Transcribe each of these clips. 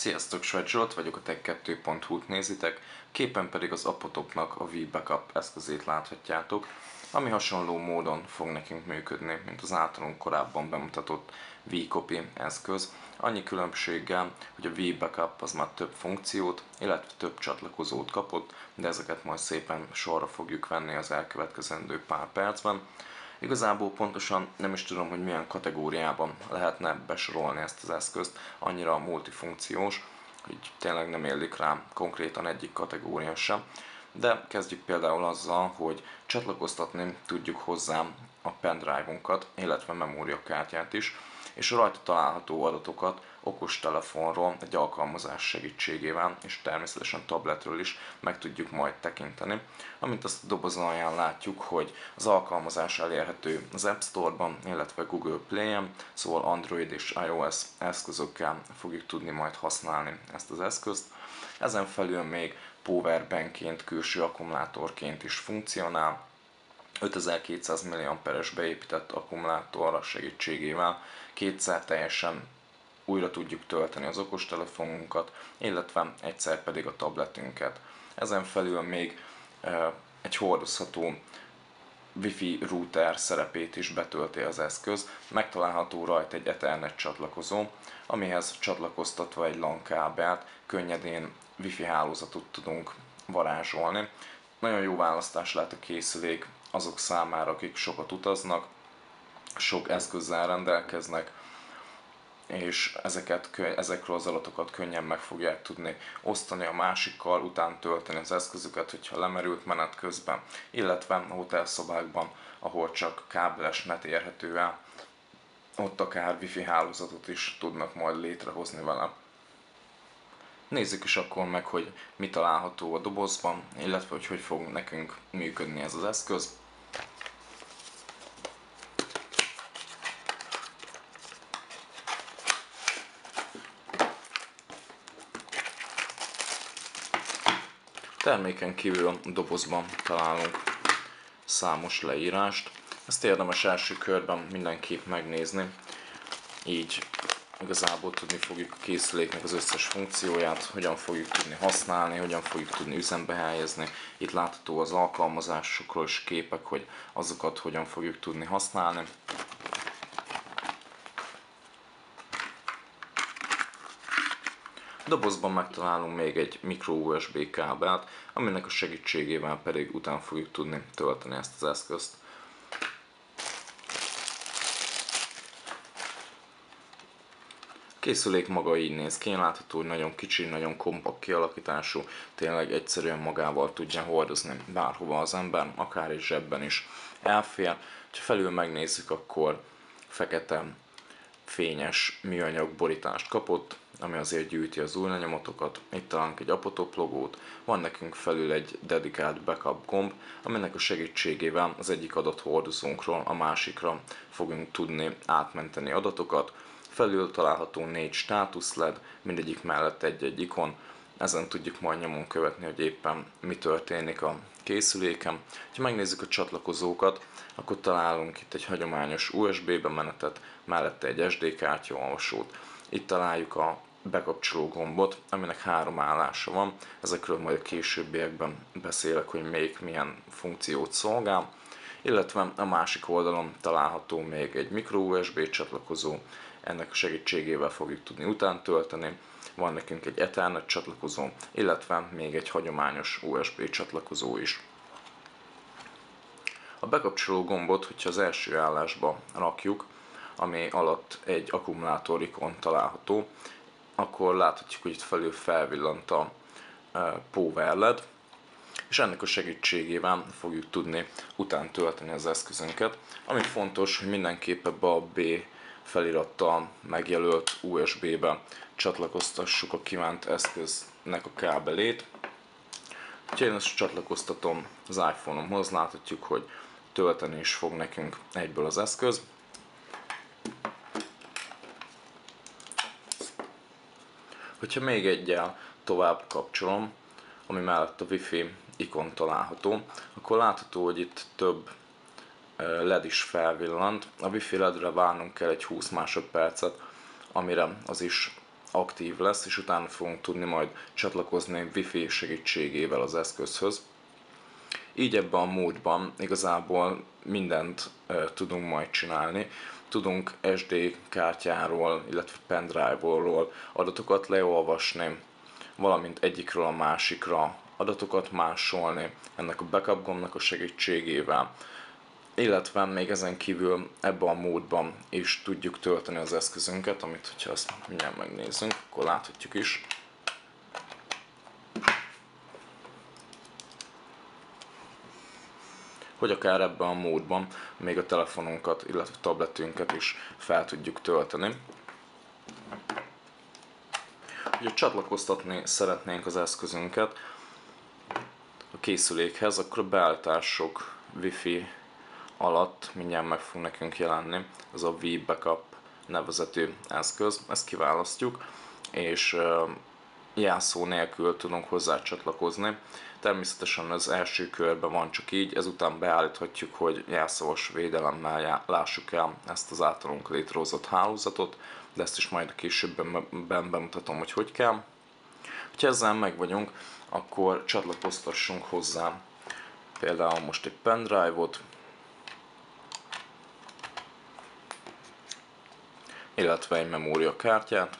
Sziasztok, Svájc Zsolt vagyok, a tech2.hu-t nézitek, képen pedig az Apotopnak a V-Backup eszközét láthatjátok, ami hasonló módon fog nekünk működni, mint az általunk korábban bemutatott V-Copy eszköz, annyi különbséggel, hogy a V-Backup az már több funkciót, illetve több csatlakozót kapott, de ezeket majd szépen sorra fogjuk venni az elkövetkezendő pár percben. Igazából pontosan nem is tudom, hogy milyen kategóriában lehetne besorolni ezt az eszközt, annyira multifunkciós, hogy tényleg nem érlik rá konkrétan egyik kategória sem. De kezdjük például azzal, hogy csatlakoztatni tudjuk hozzá a pendrive-unkat, illetve memóriakártyát is, és rajta található adatokat okostelefonról egy alkalmazás segítségével, és természetesen tabletről is meg tudjuk majd tekinteni. Amint azt a doboz alján látjuk, hogy az alkalmazás elérhető az App Store-ban, illetve Google Play-en, szóval Android és iOS eszközökkel fogjuk tudni majd használni ezt az eszközt. Ezen felül még powerbankként, külső akkumulátorként is funkcionál, 5200 mAh-es beépített akkumulátor segítségével kétszer teljesen újra tudjuk tölteni az okostelefonunkat, illetve egyszer pedig a tabletünket. Ezen felül még egy hordozható Wi-Fi router szerepét is betölti az eszköz, megtalálható rajta egy Ethernet csatlakozó, amihez csatlakoztatva egy LAN kábelt könnyedén Wi-Fi hálózatot tudunk varázsolni. Nagyon jó választás lehet a készülék azok számára, akik sokat utaznak, sok eszközzel rendelkeznek, és ezeket, ezekről az adatokat könnyen meg fogják tudni osztani a másikkal, után tölteni az eszközüket, hogyha lemerült menet közben, illetve hotelszobákban, ahol csak kábeles net érhető el, ott akár wifi hálózatot is tudnak majd létrehozni vele. Nézzük is akkor meg, hogy mi található a dobozban, illetve hogy hogy fog nekünk működni ez az eszköz. Terméken kívül a dobozban találunk számos leírást. Ezt érdemes első körben mindenképp megnézni, így igazából tudni fogjuk a készüléknek az összes funkcióját, hogyan fogjuk tudni használni, hogyan fogjuk tudni üzembe helyezni. Itt látható az alkalmazásokról is képek, hogy azokat hogyan fogjuk tudni használni. Dobozban megtalálunk még egy micro USB kábelt, aminek a segítségével pedig után fogjuk tudni tölteni ezt az eszközt. Készülék maga így néz ki, látható, hogy nagyon kicsi, nagyon kompakt kialakítású, tényleg egyszerűen magával tudja hordozni bárhova az ember, akár egy zsebben is elfér. Ha felül megnézzük, akkor fekete fényes műanyag borítást kapott, ami azért gyűjti az új lenyomatokat. Itt találunk egy Apotop logót, van nekünk felül egy dedikált backup gomb, aminek a segítségével az egyik adathordozónkról a másikra fogunk tudni átmenteni adatokat. Felül található négy státusz LED, mindegyik mellett egy-egy ikon, ezen tudjuk majd nyomon követni, hogy éppen mi történik a készüléken. Ha megnézzük a csatlakozókat, akkor találunk itt egy hagyományos USB bemenetet, mellette egy SD kártya olvasót. Itt találjuk a bekapcsoló gombot, aminek három állása van. Ezekről majd a későbbiekben beszélek, hogy még milyen funkciót szolgál. Illetve a másik oldalon található még egy micro USB csatlakozó, ennek a segítségével fogjuk tudni után tölteni. Van nekünk egy Ethernet csatlakozó, illetve még egy hagyományos USB csatlakozó is. A bekapcsoló gombot, hogyha az első állásba rakjuk, ami alatt egy akkumulátor ikon található, akkor láthatjuk, hogy itt felül felvillant a power LED, és ennek a segítségével fogjuk tudni után tölteni az eszközünket. Ami fontos, hogy mindenképp ebbe a B felirattal megjelölt USB-be csatlakoztassuk a kívánt eszköznek a kábelét. Ha én ezt csatlakoztatom az iPhone-omhoz, láthatjuk, hogy tölteni is fog nekünk egyből az eszköz. Hogyha még egyel tovább kapcsolom, ami mellett a Wi-Fi ikon található, akkor látható, hogy itt több LED is felvillant. A Wi-Fi LED-re várnunk kell egy 20 másodpercet, amire az is aktív lesz, és utána fogunk tudni majd csatlakozni Wi-Fi segítségével az eszközhöz. Így ebben a módban igazából mindent tudunk majd csinálni. Tudunk SD kártyáról, illetve pendrive-ról adatokat leolvasni, valamint egyikről a másikra adatokat másolni ennek a backup gombnak a segítségével illetve még ezen kívül ebben a módban is tudjuk tölteni az eszközünket, amit hogyha azt mindjárt megnézzünk, akkor láthatjuk is. Hogy akár ebben a módban még a telefonunkat, illetve a tabletünket is fel tudjuk tölteni. Hogyha csatlakoztatni szeretnénk az eszközünket a készülékhez, akkor a beállítások Wi-Fi alatt mindjárt meg fog nekünk jelenni az a V-Backup nevezetű eszköz, ezt kiválasztjuk, és jelszó nélkül tudunk hozzá csatlakozni. Természetesen az első körben van csak így, ezután beállíthatjuk, hogy jelszavas védelemmel lássuk el ezt az általunk létrehozott hálózatot, de ezt is majd későbben bemutatom, hogy hogy kell. Ha ezzel meg vagyunk, akkor csatlakoztassunk hozzá például most egy pendrive-ot, illetve egy memóriakártyát.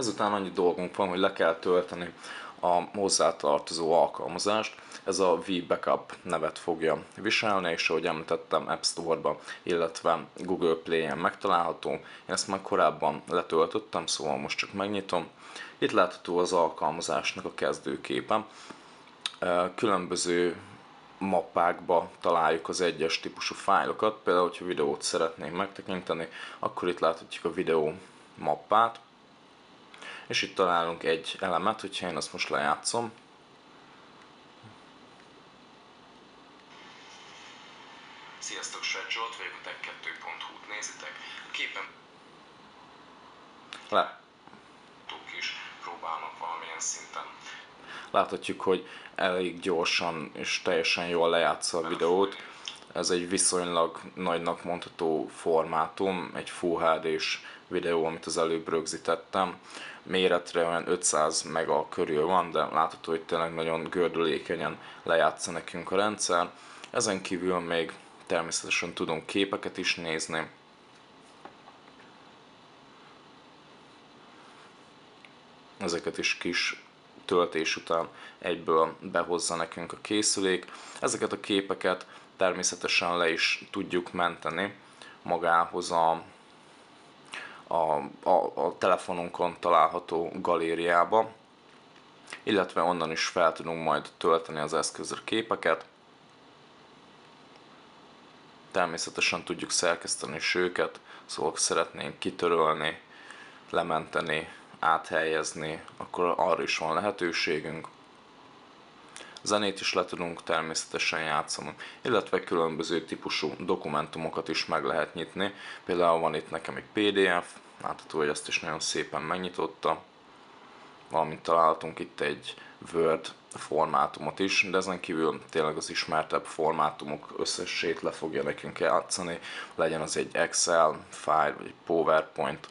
Ezután annyi dolgunk van, hogy le kell tölteni a hozzátartozó alkalmazást. Ez a V-Backup nevet fogja viselni, és ahogy említettem App Store-ban, illetve Google Play-en megtalálható. Én ezt már korábban letöltöttem, szóval most csak megnyitom. Itt látható az alkalmazásnak a kezdőképe. Különböző mappákba találjuk az egyes típusú fájlokat. Például, hogyha videót szeretnénk megtekinteni, akkor itt láthatjuk a videó mappát. És itt találunk egy elemet, hogyha én azt most lejátszom. Sziasztok, Sred Zsolt vagyok, a tech2.hu-t nézitek. Képen le is próbálnak valamilyen szinten. Láthatjuk, hogy elég gyorsan és teljesen jól lejátsza a videót. Ez egy viszonylag nagynak mondható formátum, egy Full HD-s videó, amit az előbb rögzítettem. Méretre olyan 500 mega körül van, de látható, hogy tényleg nagyon gördülékenyen lejátsza nekünk a rendszer. Ezen kívül még természetesen tudunk képeket is nézni. Ezeket is kis töltés után egyből behozza nekünk a készülék. Ezeket a képeket természetesen le is tudjuk menteni magához a, a, a, a telefonunkon található galériába, illetve onnan is fel tudunk majd tölteni az eszközre képeket. Természetesen tudjuk szerkeszteni is őket, szóval szeretnénk kitörölni, lementeni, áthelyezni, akkor arra is van lehetőségünk. Zenét is le tudunk természetesen játszani, illetve különböző típusú dokumentumokat is meg lehet nyitni. Például van itt nekem egy PDF, látható, hogy ezt is nagyon szépen megnyitotta. Valamint találtunk itt egy Word formátumot is, de ezen kívül tényleg az ismertebb formátumok összesét le fogja nekünk játszani, legyen az egy Excel file, vagy PowerPoint,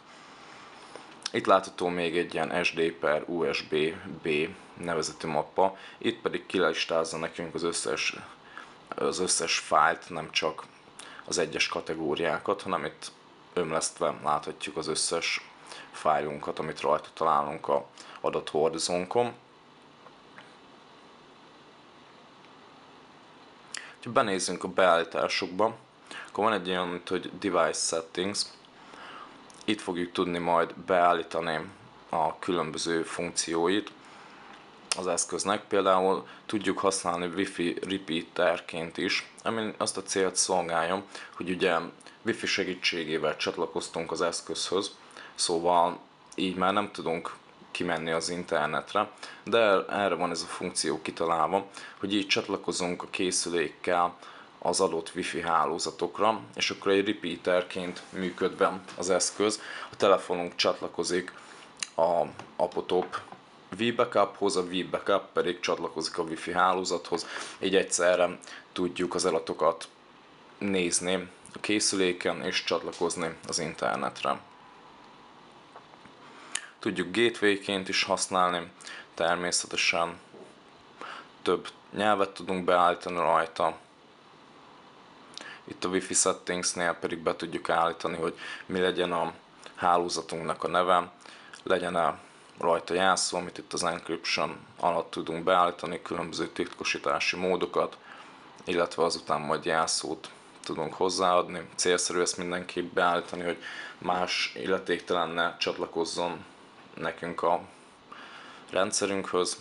itt látható még egy ilyen SD per USB-B nevezetű mappa, itt pedig kilistázza nekünk az összes, az összes fájlt, nem csak az egyes kategóriákat, hanem itt ömlesztve láthatjuk az összes fájlunkat, amit rajta találunk a adathordozónkon. Ha benézzünk a beállításokba, akkor van egy mint hogy Device Settings, itt fogjuk tudni majd beállítani a különböző funkcióit az eszköznek. Például tudjuk használni Wi-Fi repeaterként is, ami azt a célt szolgálja, hogy ugye Wi-Fi segítségével csatlakoztunk az eszközhöz, szóval így már nem tudunk kimenni az internetre, de erre van ez a funkció kitalálva, hogy így csatlakozunk a készülékkel az adott wifi hálózatokra, és akkor egy repeaterként működve az eszköz, a telefonunk csatlakozik a Apotop V-Backuphoz, a V-Backup pedig csatlakozik a Wi-Fi hálózathoz, így egyszerre tudjuk az adatokat nézni a készüléken és csatlakozni az internetre. Tudjuk gateway-ként is használni, természetesen több nyelvet tudunk beállítani rajta. Itt a Wi-Fi settingsnél pedig be tudjuk állítani, hogy mi legyen a hálózatunknak a neve, legyen -e rajta jelszó, amit itt az encryption alatt tudunk beállítani, különböző titkosítási módokat, illetve azután majd jelszót tudunk hozzáadni. Célszerű ezt mindenképp beállítani, hogy más illetéktelen ne csatlakozzon nekünk a rendszerünkhöz,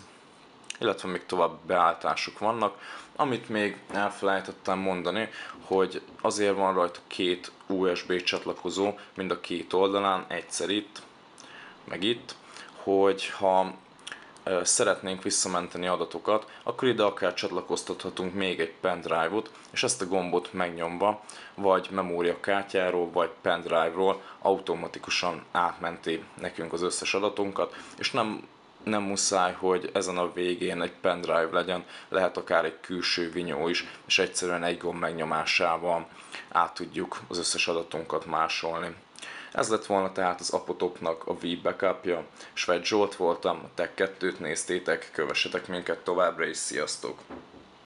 illetve még tovább beállítások vannak. Amit még elfelejtettem mondani, hogy azért van rajta két USB csatlakozó, mind a két oldalán, egyszer itt, meg itt, hogy ha szeretnénk visszamenteni adatokat, akkor ide akár csatlakoztathatunk még egy pendrive-ot, és ezt a gombot megnyomva, vagy memóriakártyáról, vagy pendrive-ról automatikusan átmenti nekünk az összes adatunkat, és nem nem muszáj, hogy ezen a végén egy pendrive legyen, lehet akár egy külső vinyó is, és egyszerűen egy gomb megnyomásával át tudjuk az összes adatunkat másolni. Ez lett volna tehát az Apotopnak a V backupja. Svet Zsolt voltam, a Tech 2-t néztétek, kövessetek minket továbbra is, sziasztok!